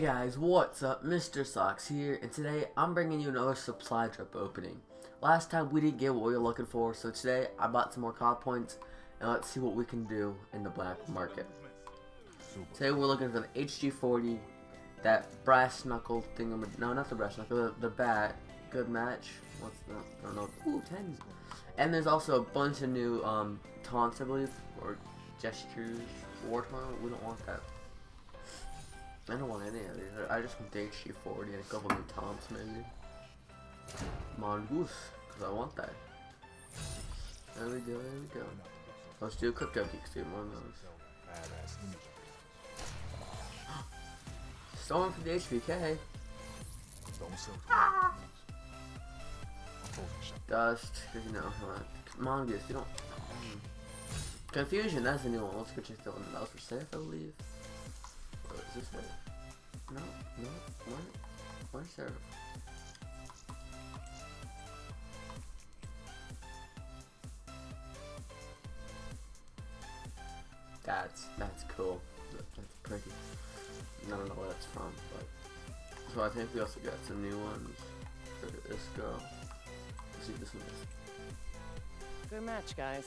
guys, what's up? Mr. Soxs here, and today I'm bringing you another supply drop opening. Last time we didn't get what we were looking for, so today I bought some more COD points, and let's see what we can do in the black market. Today we're looking for the HG40, that brass knuckle thing, no not the brass knuckle, the, the bat, good match, what's that, I don't know, ooh, 10. And there's also a bunch of new um, taunts, I believe, or gestures, war taunt, we don't want that. I don't want any of these. I just want the HG40 and a couple new toms maybe. Mongoose, because I want that. There we go, there we go. Let's do a Crypto Keys, dude, one of those. Stolen from the HVK. Dust, you know, Mongoose, you don't... Um, Confusion, that's a new one. Let's go check that one. Was for safe, I believe. What is this way? No, no, where? Where's there? That's, that's cool. That's pretty. I don't know where that's from, but. So I think we also got some new ones for this girl. Let's see this one is. Good match, guys.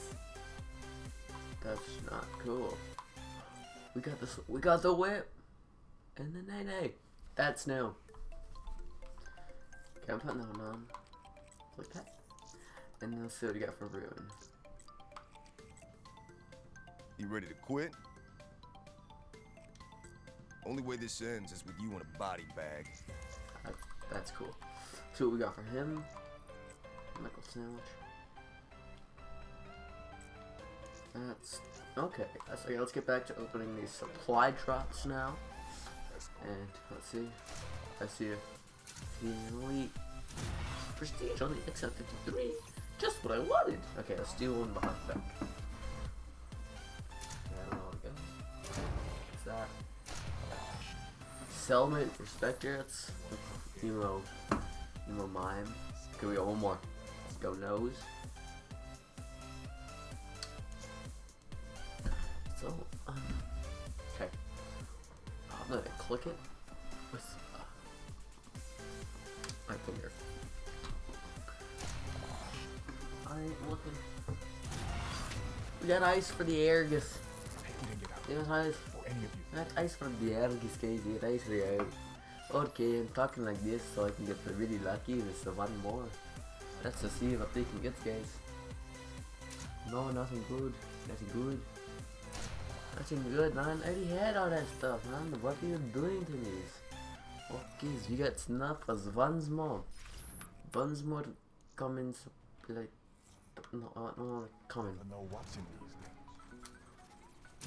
That's not cool. We got this. We got the whip and the nay nay. That's new. Okay, I'm putting that one on. Like that. And then let's see what we got for Ruin. You ready to quit? Only way this ends is with you in a body bag. That, that's cool. See what we got for him. Michael Sandwich. That's okay. That's okay. Let's get back to opening these supply drops now. And let's see. I see a elite prestige on the XM53. Just what I wanted. Okay, let's do one behind the back. Go. What's that? Selman Respector. That's emo, emo mime. Okay, we got one more. Let's go nose. So, um. I'm gonna click it with uh, my finger. I ain't looking. We got ice for the Argus. There's ice. Not ice for the Argus, guys. Ice for the. Okay, I'm talking like this so I can get the really lucky. There's the one more. Let's just see what they can get, guys. No, nothing good. Nothing good. Nothing good, man. I already had all that stuff, man. What are you doing to me? Okay, so we got snuffers once more. Once more comments like no, uh, no, comment. I know what's in these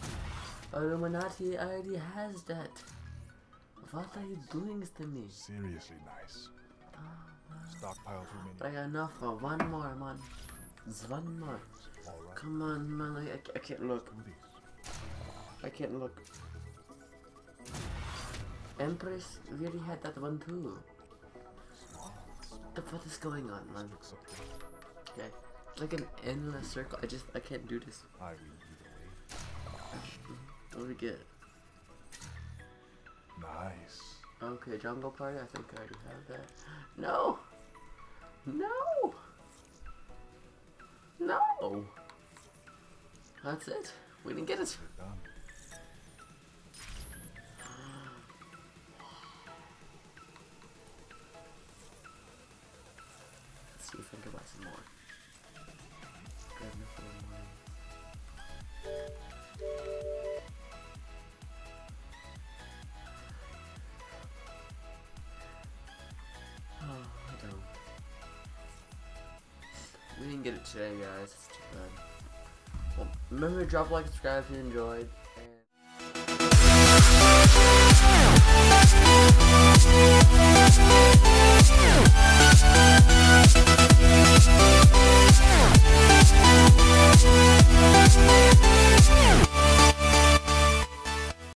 things. Illuminati already has that. What are you doing to me? Seriously nice. Stockpile. But I got enough for one more, man. One more. Right. Come on, man. I, I, I can't look. I can't look. Empress, already had that one too. What The what is going on, man? Looks up there. Okay, it's like an endless circle. I just I can't do this. I win either What do we get? Nice. Okay, jungle party. I think I already have that. No, no, no. That's it. We didn't get it. buy some more. Grab for. Oh, I don't. We didn't get it today, guys. It's too bad. Well, remember to drop a like, subscribe if you enjoyed.